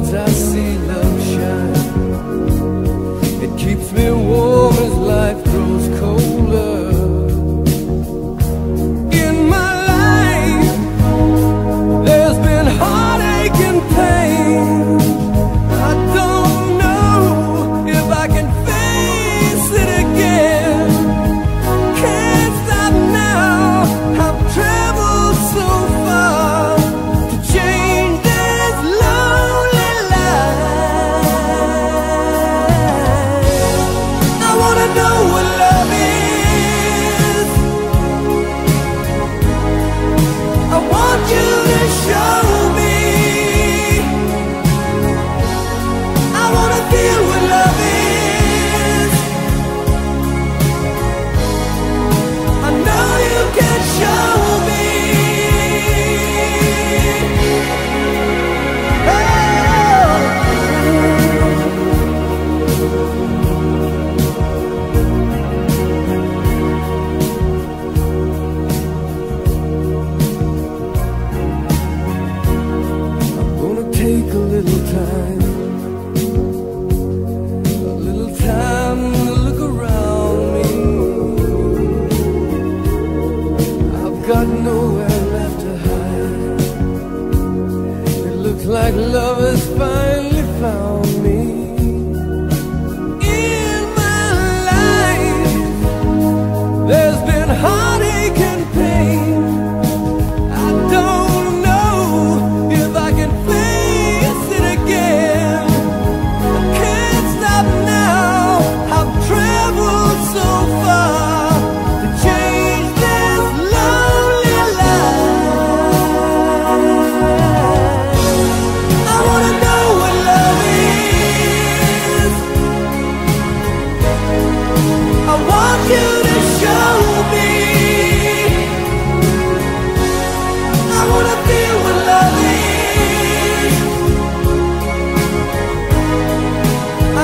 drodze. like lovers find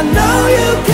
know you can.